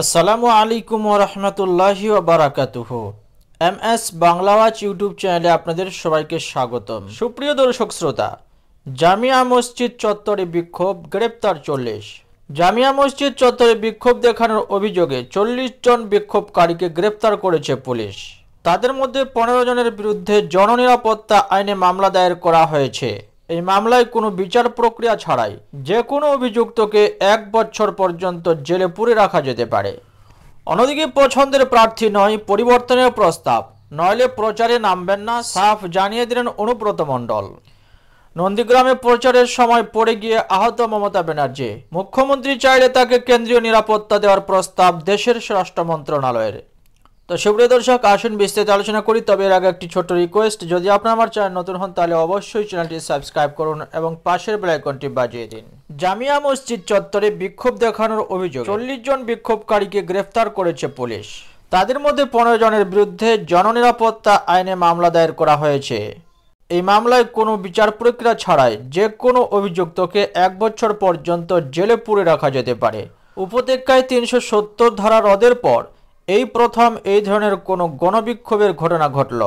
আসসালামু আলাইকুম রহমতুল্লাহি বারাকাতুহ। M S Bangla watch YouTube চ্যানেলে আপনাদের সবাইকে স্বাগতম। সুপ্রিয় দর্শক শ্রোতা, জামিয়া মসজিদ চত্বরে বিক্ষোভ, গ্রেপ্তার চল্লিশ। জামিয়া মসজিদ চত্বরে বিক্ষোভ দেখানোর অভিযোগে চল্লিশ জন বিক্ষোভকারীকে গ্রেপ্তার করেছে পুলিশ। তাদের মধ্যে পনেরো জনের বিরুদ্ধে জননিরাপত্তা আইনে মামলা দায়ের করা হয়েছে। এই মামলায় কোনো বিচার প্রক্রিয়া ছাড়াই যে কোনো অভিযুক্তকে এক বছর পর্যন্ত জেলে পুরে রাখা যেতে পারে। অন্যদিকে পছন্দের প্রার্থী নয়, পরিবর্তনের প্রস্তাব। নইলে প্রচারে নামবেন না, সাফ জানিয়ে দিলেন অনুব্রত মণ্ডল। নন্দীগ্রামে প্রচারের সময় পড়ে গিয়ে আহত মমতা ব্যানার্জি। মুখ্যমন্ত্রী চাইলে তাকে কেন্দ্রীয় নিরাপত্তা দেওয়ার প্রস্তাব দেশের স্বরাষ্ট্র মন্ত্রণালয়ের। তো সুপ্রিয় দর্শক, আসুন বিস্তারিত আলোচনা করি। তবে এর আগে একটি ছোট্ট রিকোয়েস্ট যদি আপনার আমার চ্যানেল নতুন হন, তাহলে অবশ্যই চ্যানেলটি সাবস্ক্রাইব করুন এবং পাশের বেল আইকনটি বাজিয়ে দিন। জামিয়া মসজিদ চত্বরে বিক্ষোভ দেখানোর অভিযোগ চল্লিশ জন বিক্ষোভকারীকে গ্রেফতার করেছে পুলিশ। তাদের মধ্যে পনেরো জনের বিরুদ্ধে জননিরাপত্তা আইনে মামলা দায়ের করা হয়েছে। এই মামলায় কোনো বিচার প্রক্রিয়া ছাড়াই যে কোনো অভিযুক্তকে এক বছর পর্যন্ত জেলে পুরে রাখা যেতে পারে। উপত্যকায় তিনশো সত্তর ধারা রদের পর এই প্রথম এই ধরনের কোনো গণবিক্ষোভের ঘটনা ঘটল।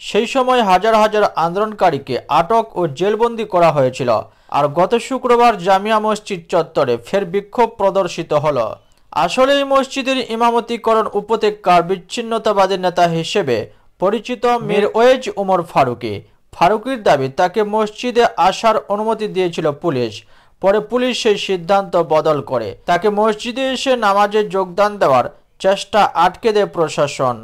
সেই সময় হাজার হাজার আন্দোলনকারীকে আটক ও জেলবন্দি করা হয়েছিল আর গত শুক্রবার জামিয়া মসজিদ চত্বরে ফের বিক্ষোভ প্রদর্শিত হল। আসলে এই মসজিদের ইমামতিকরণ উপত্যকার বিচ্ছিন্নতাবাদী নেতা হিসেবে পরিচিত মীর ওয়েজ উমর ফারুকি। ফারুকির দাবি, তাকে মসজিদে আসার অনুমতি দিয়েছিল পুলিশ। পরে পুলিশ সেই সিদ্ধান্ত বদল করে। তাকে মসজিদে এসে নামাজে যোগদান দেওয়ার চেষ্টা আটকে দেয় প্রশাসন,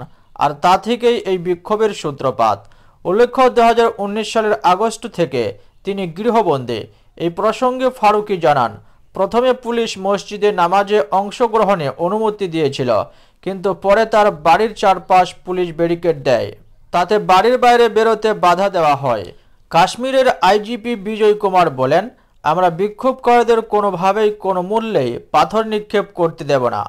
আর তা থেকেই এই বিক্ষোভের সূত্রপাত। উল্লেখ্য দু হাজার উনিশ সালের আগস্ট থেকে তিনি গৃহবন্দী। এই প্রসঙ্গে ফারুকি জানান, প্রথমে পুলিশ মসজিদে নামাজে অংশগ্রহণে অনুমতি দিয়েছিল, কিন্তু পরে তার বাড়ির চারপাশ পুলিশ ব্যারিকেড দেয়। তাতে বাড়ির বাইরে বেরোতে বাধা দেওয়া হয়। কাশ্মীরের আইজিপি বিজয় কুমার বলেন, আমরা বিক্ষোভকারীদের কোনোভাবেই কোনো মূল্যেই পাথর নিক্ষেপ করতে দেব না।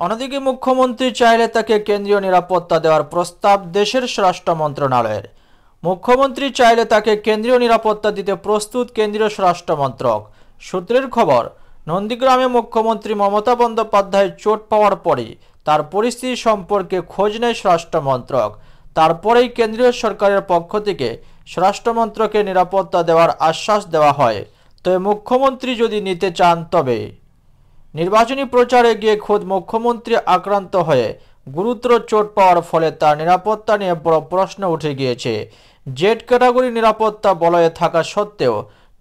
অন্যদিকে মুখ্যমন্ত্রী চাইলে তাকে কেন্দ্রীয় নিরাপত্তা দেওয়ার প্রস্তাব দেশের স্বরাষ্ট্র মন্ত্রণালয়ের। মুখ্যমন্ত্রী চাইলে তাকে কেন্দ্রীয় নিরাপত্তা দিতে প্রস্তুত কেন্দ্রীয় স্বরাষ্ট্র মন্ত্রক। সূত্রের খবর, নন্দীগ্রামে মুখ্যমন্ত্রী মমতা বন্দ্যোপাধ্যায় চোট পাওয়ার পরই তার পরিস্থিতি সম্পর্কে খোঁজ নেয় স্বরাষ্ট্র মন্ত্রক। তারপরেই কেন্দ্রীয় সরকারের পক্ষ থেকে স্বরাষ্ট্র মন্ত্রকে নিরাপত্তা দেওয়ার আশ্বাস দেওয়া হয়। তবে মুখ্যমন্ত্রী যদি নিতে চান তবে নির্বাচনী প্রচারে গিয়ে খোদ মুখ্যমন্ত্রী আক্রান্ত হয়ে গুরুতর চোট পাওয়ার ফলে তার নিরাপত্তা নিয়ে বড় প্রশ্ন উঠে গিয়েছে। জেড ক্যাটাগরি নিরাপত্তা বলয়ে থাকা সত্ত্বেও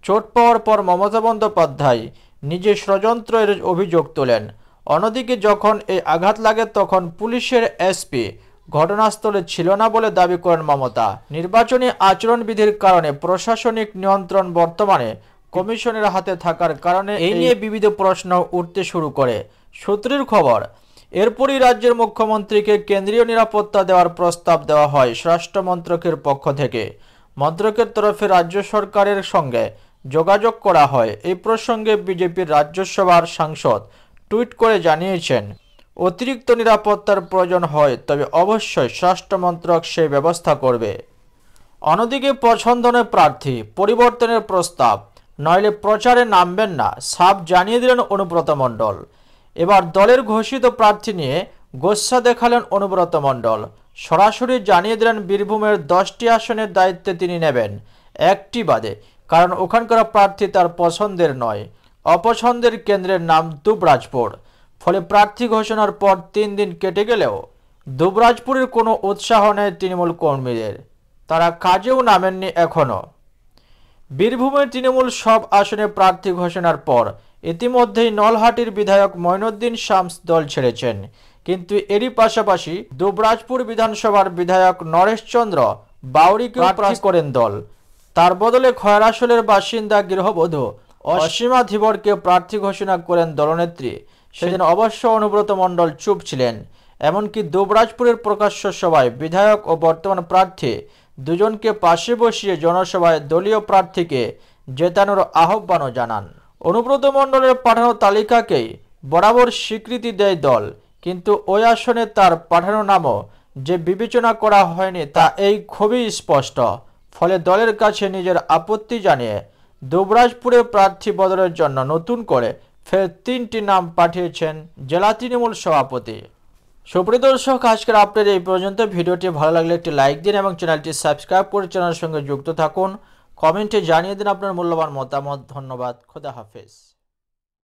চোট পাওয়ার পর মমতা বন্দ্যোপাধ্যায় নিজে ষড়যন্ত্রের অভিযোগ তোলেন। অন্যদিকে যখন এই আঘাত লাগে তখন পুলিশের এসপি ঘটনাস্থলে ছিল না বলে দাবি করেন মমতা। নির্বাচনী আচরণবিধির কারণে প্রশাসনিক নিয়ন্ত্রণ বর্তমানে কমিশনের হাতে থাকার কারণে এই নিয়ে বিবিধ প্রশ্ন উঠতে শুরু করে। সূত্রের খবর এরপরই রাজ্যের মুখ্যমন্ত্রীকে কেন্দ্রীয় নিরাপত্তা দেওয়ার প্রস্তাব দেওয়া হয় স্বরাষ্ট্র মন্ত্রকের পক্ষ থেকে। মন্ত্রকের তরফে রাজ্য সরকারের সঙ্গে যোগাযোগ করা হয়। এই প্রসঙ্গে বিজেপির রাজ্যসভার সাংসদ টুইট করে জানিয়েছেন অতিরিক্ত নিরাপত্তার প্রয়োজন হয় তবে অবশ্যই স্বরাষ্ট্র মন্ত্রক সেই ব্যবস্থা করবে। অন্যদিকে পছন্দনের প্রার্থী পরিবর্তনের প্রস্তাব নইলে প্রচারে নামবেন না সাপ জানিয়ে দিলেন অনুব্রত মণ্ডল। এবার দলের ঘোষিত প্রার্থী নিয়ে গোসা দেখালেন অনুব্রত মণ্ডল। সরাসরি জানিয়ে দিলেন বীরভূমের দশটি আসনের দায়িত্বে তিনি নেবেন, একটি বাদে, কারণ ওখানকার প্রার্থী তার পছন্দের নয়। অপছন্দের কেন্দ্রের নাম দুবরাজপুর। ফলে প্রার্থী ঘোষণার পর তিন দিন কেটে গেলেও দুবরাজপুরের কোনো উৎসাহ নেই তৃণমূল কর্মীদের। তারা কাজেও নামেননি এখনও বীরভূমের তৃণমূল সব আসনে প্রার্থী ঘোষণার পর ইতিমধ্যেই নলহাটির বিধায়ক ময়নুদ্দিন শামস দল ছেড়েছেন। কিন্তু এরই পাশাপাশি দুবরাজপুর বিধানসভার বিধায়ক নরেশচন্দ্র বাউরিকে প্রার্থী করেন দল। তার বদলে খয়রাসলের বাসিন্দা গৃহবধূ অসীমা ধীবরকে প্রার্থী ঘোষণা করেন দলনেত্রী। সেদিন অবশ্য অনুব্রত মণ্ডল চুপ ছিলেন। এমনকি দুবরাজপুরের প্রকাশ্য সভায় বিধায়ক ও বর্তমান প্রার্থী দুজনকে পাশে বসিয়ে জনসভায় দলীয় প্রার্থীকে জেতানোর আহ্বানও জানান। অনুব্রত মণ্ডলের পাঠানো তালিকাকেই বরাবর স্বীকৃতি দেয় দল, কিন্তু ওই আসনে তার পাঠানো নামও যে বিবেচনা করা হয়নি তা এই খুবই স্পষ্ট। ফলে দলের কাছে নিজের আপত্তি জানিয়ে দুবরাজপুরে প্রার্থী বদলের জন্য নতুন করে ফের তিনটি নাম পাঠিয়েছেন জেলা তৃণমূল সভাপতি। সুপ্রিয় দর্শক, আজকের আপনার এই পর্যন্ত। ভিডিওটি ভালো লাগলে একটি লাইক দিন এবং চ্যানেলটি সাবস্ক্রাইব করে চ্যানেলের সঙ্গে যুক্ত থাকুন। কমেন্টে জানিয়ে দিন আপনার মূল্যবান মতামত। ধন্যবাদ। খোদা হাফেজ।